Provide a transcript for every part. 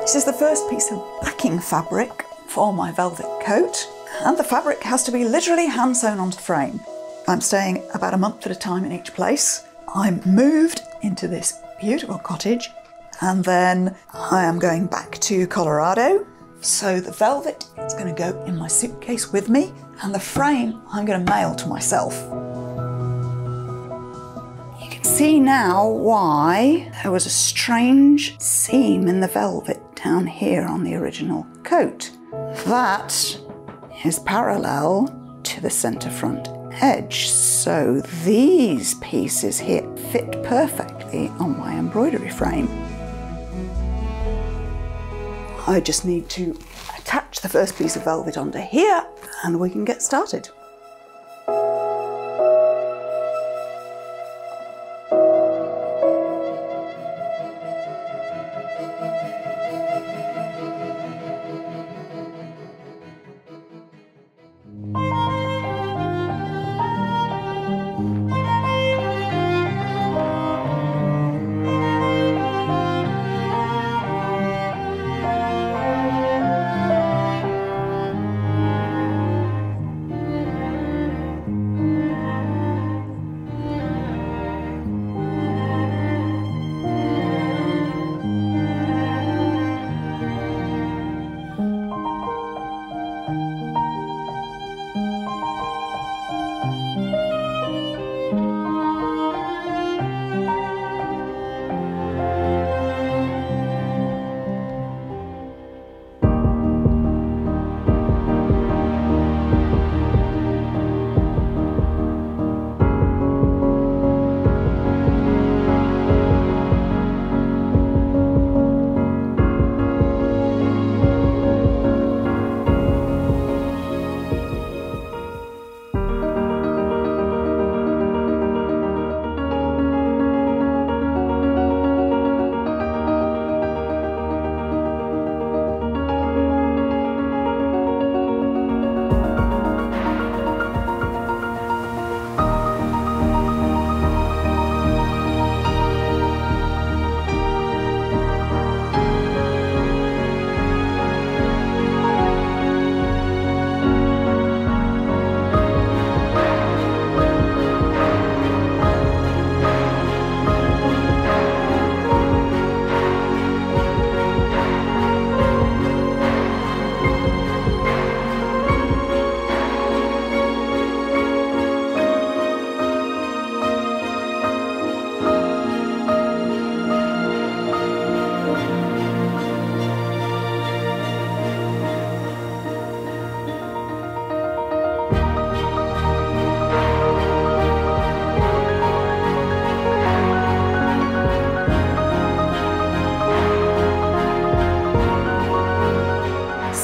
This is the first piece of backing fabric for my velvet coat, and the fabric has to be literally hand sewn onto the frame. I'm staying about a month at a time in each place. I'm moved into this beautiful cottage, and then I am going back to Colorado. So the velvet is going to go in my suitcase with me, and the frame I'm going to mail to myself. You can see now why there was a strange seam in the velvet down here on the original coat. That is parallel to the centre front edge. So these pieces here fit perfectly on my embroidery frame. I just need to attach the first piece of velvet onto here and we can get started.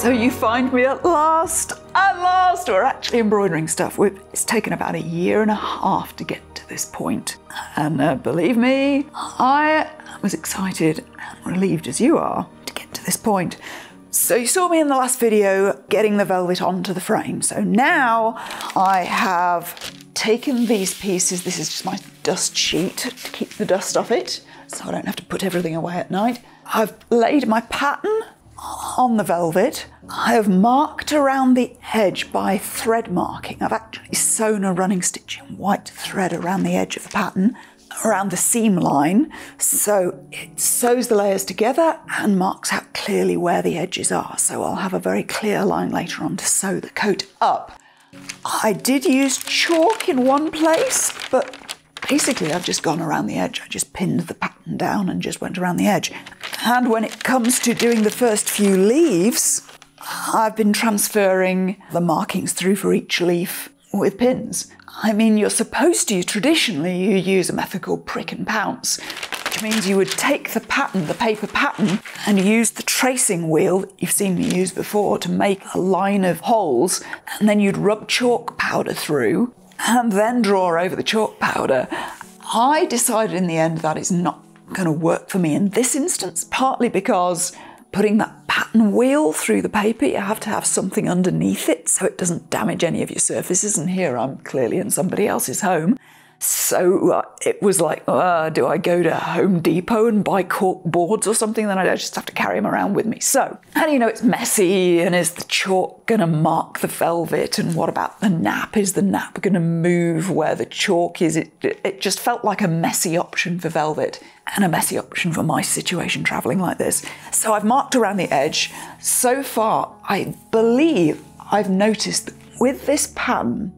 So you find me at last, at last. We're actually embroidering stuff. We've, it's taken about a year and a half to get to this point. And uh, believe me, I was excited and relieved as you are to get to this point. So you saw me in the last video getting the velvet onto the frame. So now I have taken these pieces. This is just my dust sheet to keep the dust off it so I don't have to put everything away at night. I've laid my pattern on the velvet. I have marked around the edge by thread marking. I've actually sewn a running stitch in white thread around the edge of the pattern, around the seam line, so it sews the layers together and marks out clearly where the edges are. So I'll have a very clear line later on to sew the coat up. I did use chalk in one place, but basically I've just gone around the edge. I just pinned the pattern down and just went around the edge. And when it comes to doing the first few leaves, I've been transferring the markings through for each leaf with pins. I mean, you're supposed to, traditionally, you use a method called prick and pounce, which means you would take the pattern, the paper pattern, and use the tracing wheel you've seen me use before to make a line of holes, and then you'd rub chalk powder through and then draw over the chalk powder. I decided in the end that is not going to work for me in this instance, partly because putting that pattern wheel through the paper, you have to have something underneath it so it doesn't damage any of your surfaces. And here I'm clearly in somebody else's home. So uh, it was like, uh, do I go to Home Depot and buy cork boards or something? Then I just have to carry them around with me. So, how do you know, it's messy, and is the chalk going to mark the velvet? And what about the nap? Is the nap going to move where the chalk is? It, it just felt like a messy option for velvet and a messy option for my situation traveling like this. So I've marked around the edge. So far, I believe I've noticed that with this pattern,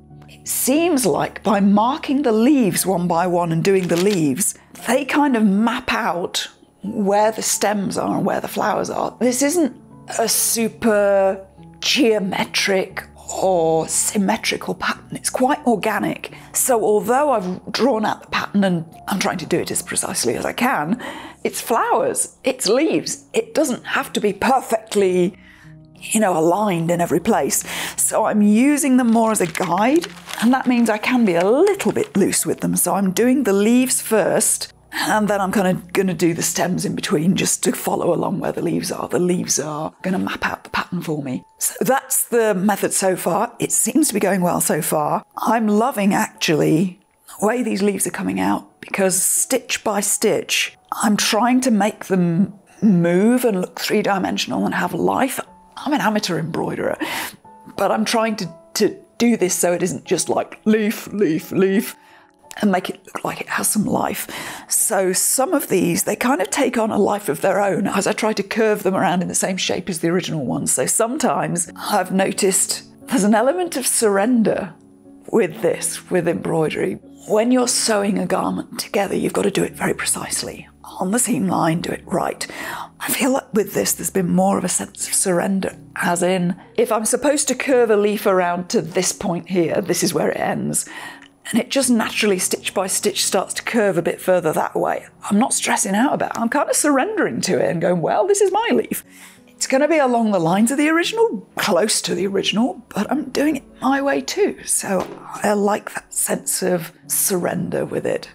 seems like by marking the leaves one by one and doing the leaves, they kind of map out where the stems are and where the flowers are. This isn't a super geometric or symmetrical pattern. It's quite organic. So, although I've drawn out the pattern and I'm trying to do it as precisely as I can, it's flowers, it's leaves. It doesn't have to be perfectly you know, aligned in every place. So I'm using them more as a guide, and that means I can be a little bit loose with them. So I'm doing the leaves first, and then I'm kind of going to do the stems in between just to follow along where the leaves are. The leaves are going to map out the pattern for me. So that's the method so far. It seems to be going well so far. I'm loving actually the way these leaves are coming out because stitch by stitch, I'm trying to make them move and look three dimensional and have life. I'm an amateur embroiderer, but I'm trying to, to do this so it isn't just like leaf, leaf, leaf, and make it look like it has some life. So some of these, they kind of take on a life of their own as I try to curve them around in the same shape as the original ones. So sometimes I've noticed there's an element of surrender with this, with embroidery. When you're sewing a garment together, you've got to do it very precisely on the seam line, do it right. I feel like with this, there's been more of a sense of surrender, as in, if I'm supposed to curve a leaf around to this point here, this is where it ends, and it just naturally, stitch by stitch, starts to curve a bit further that way. I'm not stressing out about it. I'm kind of surrendering to it and going, well, this is my leaf. It's going to be along the lines of the original, close to the original, but I'm doing it my way too. So I like that sense of surrender with it.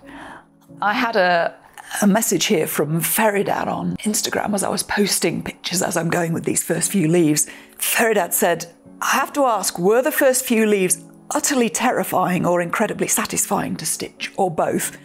I had a, a message here from Feridad on Instagram as I was posting pictures as I'm going with these first few leaves. Feridad said, I have to ask, were the first few leaves utterly terrifying or incredibly satisfying to stitch, or both?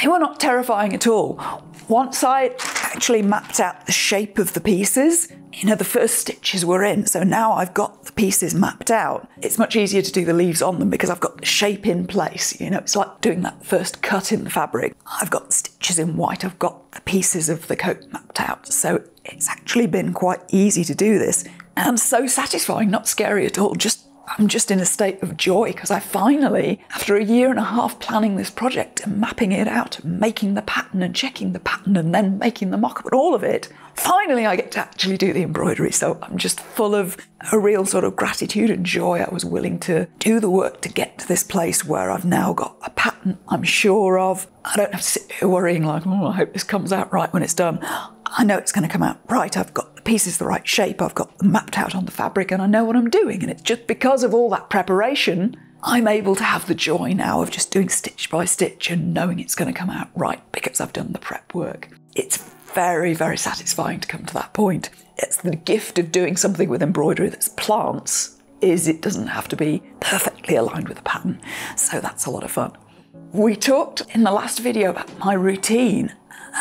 They were not terrifying at all. Once I actually mapped out the shape of the pieces, you know, the first stitches were in, so now I've got the pieces mapped out. It's much easier to do the leaves on them because I've got the shape in place. You know, it's like doing that first cut in the fabric. I've got stitches in white, I've got the pieces of the coat mapped out. So it's actually been quite easy to do this and so satisfying, not scary at all, just I'm just in a state of joy because I finally, after a year and a half planning this project and mapping it out, and making the pattern and checking the pattern and then making the mock up and all of it, finally I get to actually do the embroidery. So I'm just full of a real sort of gratitude and joy. I was willing to do the work to get to this place where I've now got a pattern I'm sure of. I don't have to sit here worrying like, oh, I hope this comes out right when it's done. I know it's going to come out right. I've got the pieces the right shape. I've got them mapped out on the fabric and I know what I'm doing. And it's just because of all that preparation, I'm able to have the joy now of just doing stitch by stitch and knowing it's going to come out right because I've done the prep work. It's very, very satisfying to come to that point. It's the gift of doing something with embroidery that's plants is it doesn't have to be perfectly aligned with the pattern. So that's a lot of fun. We talked in the last video about my routine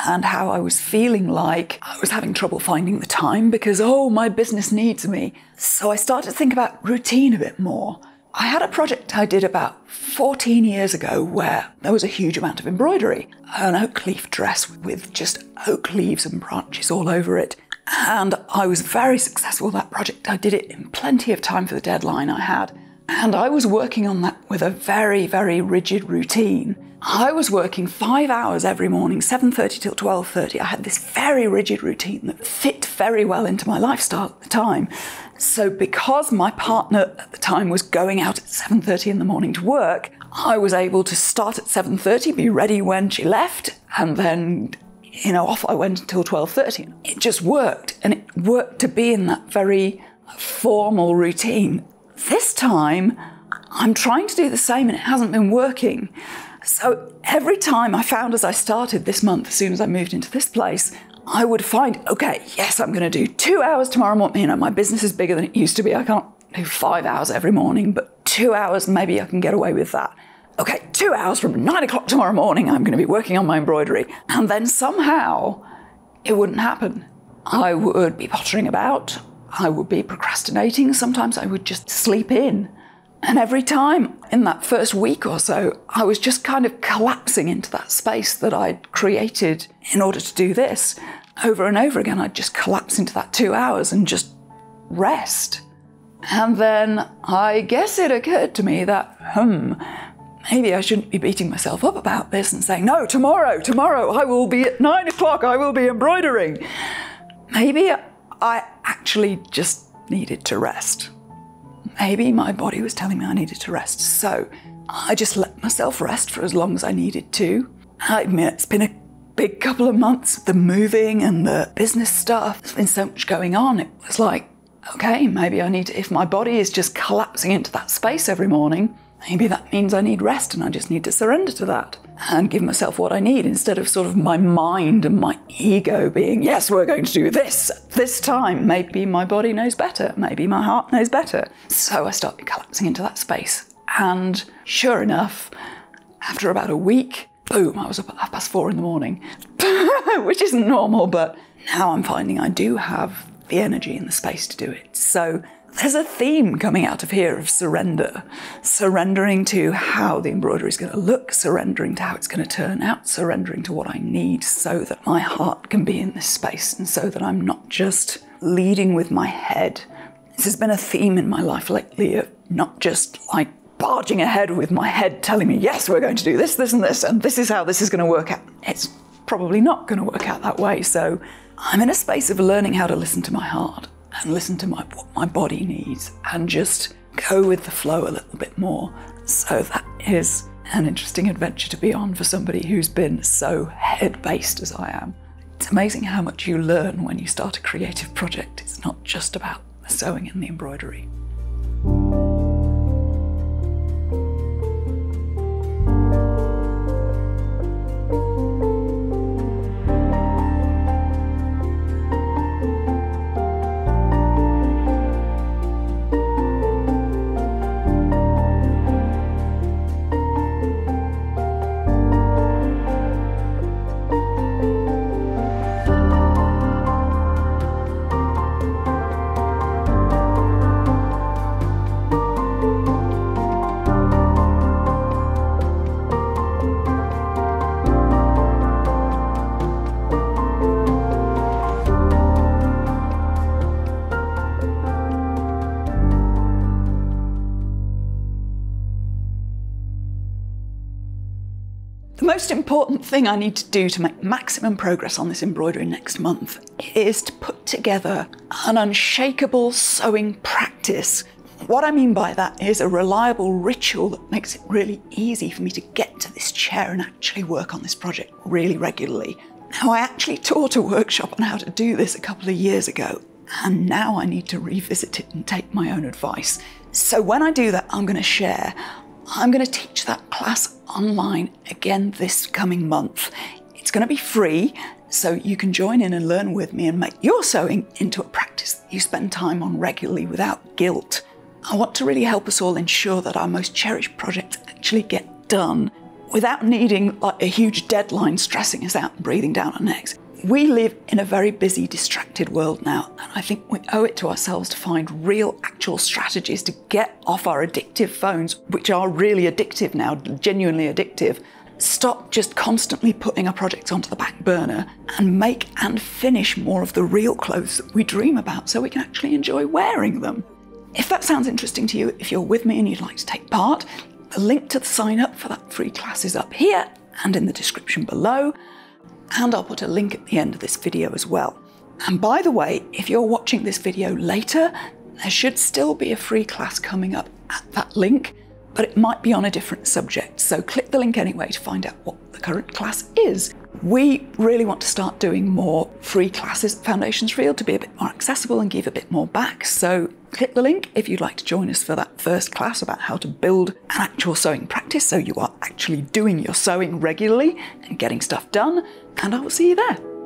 and how I was feeling like I was having trouble finding the time because, oh, my business needs me. So I started to think about routine a bit more. I had a project I did about 14 years ago where there was a huge amount of embroidery, an oak leaf dress with just oak leaves and branches all over it. And I was very successful that project. I did it in plenty of time for the deadline I had. And I was working on that with a very, very rigid routine. I was working five hours every morning, 7.30 till 12.30. I had this very rigid routine that fit very well into my lifestyle at the time. So because my partner at the time was going out at 7.30 in the morning to work, I was able to start at 7.30, be ready when she left, and then you know, off I went until 12.30. It just worked, and it worked to be in that very formal routine. This time, I'm trying to do the same and it hasn't been working. So every time I found as I started this month, as soon as I moved into this place, I would find, okay, yes, I'm going to do two hours tomorrow morning. You know, my business is bigger than it used to be. I can't do five hours every morning, but two hours, maybe I can get away with that. okay, two hours from nine o'clock tomorrow morning, I'm going to be working on my embroidery. And then somehow it wouldn't happen. I would be pottering about. I would be procrastinating. Sometimes I would just sleep in. And every time in that first week or so, I was just kind of collapsing into that space that I'd created in order to do this. Over and over again, I'd just collapse into that two hours and just rest. And then I guess it occurred to me that, hmm, maybe I shouldn't be beating myself up about this and saying, no, tomorrow, tomorrow, I will be at nine o'clock, I will be embroidering. Maybe I actually just needed to rest. Maybe my body was telling me I needed to rest. So I just let myself rest for as long as I needed to. I admit it's been a big couple of months, the moving and the business stuff. There's been so much going on. It was like, okay, maybe I need to, if my body is just collapsing into that space every morning, maybe that means I need rest and I just need to surrender to that and give myself what I need instead of sort of my mind and my ego being, yes, we're going to do this this time. Maybe my body knows better. Maybe my heart knows better. So I started collapsing into that space. And sure enough, after about a week, boom, I was up at half past four in the morning, which isn't normal, but now I'm finding I do have the energy and the space to do it. So there's a theme coming out of here of surrender. Surrendering to how the embroidery is going to look, surrendering to how it's going to turn out, surrendering to what I need so that my heart can be in this space and so that I'm not just leading with my head. This has been a theme in my life lately of not just like barging ahead with my head telling me, yes, we're going to do this, this, and this, and this is how this is going to work out. It's probably not going to work out that way. So I'm in a space of learning how to listen to my heart and listen to my, what my body needs and just go with the flow a little bit more. So that is an interesting adventure to be on for somebody who's been so head based as I am. It's amazing how much you learn when you start a creative project. It's not just about the sewing and the embroidery. Important thing I need to do to make maximum progress on this embroidery next month is to put together an unshakable sewing practice. What I mean by that is a reliable ritual that makes it really easy for me to get to this chair and actually work on this project really regularly. Now, I actually taught a workshop on how to do this a couple of years ago, and now I need to revisit it and take my own advice. So, when I do that, I'm going to share I'm going to teach that class online again this coming month. It's going to be free, so you can join in and learn with me and make your sewing into a practice that you spend time on regularly without guilt. I want to really help us all ensure that our most cherished projects actually get done without needing like a huge deadline stressing us out and breathing down our necks. We live in a very busy, distracted world now, and I think we owe it to ourselves to find real, actual strategies to get off our addictive phones, which are really addictive now, genuinely addictive. Stop just constantly putting our projects onto the back burner and make and finish more of the real clothes that we dream about so we can actually enjoy wearing them. If that sounds interesting to you, if you're with me and you'd like to take part, the link to the sign up for that free class is up here and in the description below and I'll put a link at the end of this video as well. And by the way, if you're watching this video later, there should still be a free class coming up at that link, but it might be on a different subject. So click the link anyway to find out what the current class is. We really want to start doing more free classes at Foundations Revealed to be a bit more accessible and give a bit more back. So click the link if you'd like to join us for that first class about how to build an actual sewing practice so you are actually doing your sewing regularly and getting stuff done. And I will see you there.